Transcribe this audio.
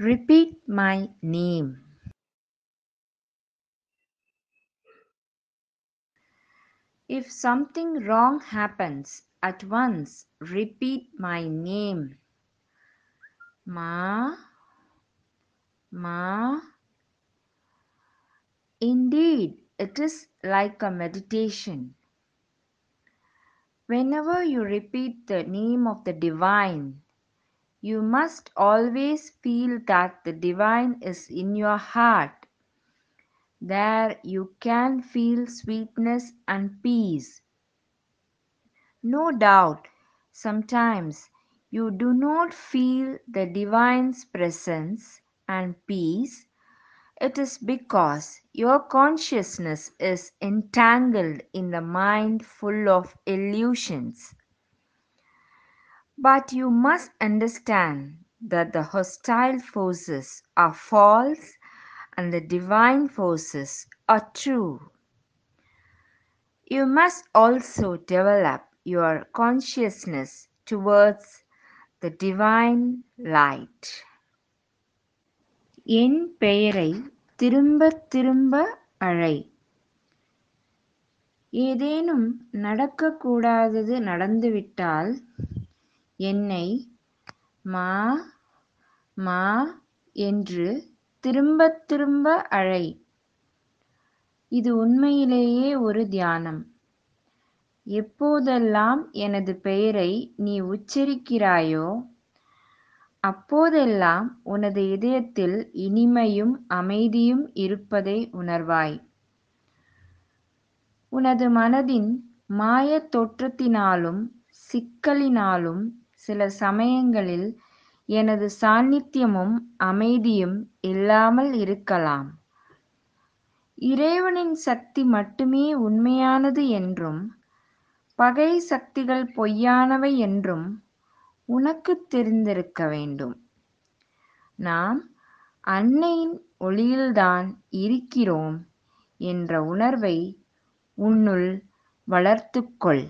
Repeat my name. If something wrong happens, at once repeat my name. Ma, Ma. Indeed, it is like a meditation. Whenever you repeat the name of the Divine, you must always feel that the Divine is in your heart. There you can feel sweetness and peace. No doubt, sometimes you do not feel the Divine's presence and peace. It is because your consciousness is entangled in the mind full of illusions. But you must understand that the hostile forces are false and the divine forces are true. You must also develop your consciousness towards the divine light. என் பெயரை திரும்பத் திரும்ப அழை ஏதேனும் நடக்கக்கூடாதது நடந்துவிட்டால் என்னை மா மா என்று திரும்பத் திரும்ப அழை. இது உண்மையிலேயே ஒரு தியானம். எப்போதெல்லாம் எனது பெயரை நீ உச்சரிக்கிறாயோ அப்போதெல்லாம் உனது இதயத்தில் இனிமையும் அமைதியும் இருப்பதை உணர்வாய். உனது மனதின் மாயத் தோற்றத்தினாலும் சிக்கலினாலும் சில சமயங்களில் எனது சாநித்தியமும் அமைதியும் இல்லாமல் இருக்கலாம். இறைவனின் சக்தி மட்டுமே உண்மையானது என்றும் பகை சக்திகள் பொய்யானவை என்றும் உனக்கு தெரிந்திருக்க வேண்டும். நாம் அன்னையின் ஒளியில்தான் இருக்கிறோம் என்ற உணர்வை உன்னுள் வளர்த்துக்கொள்.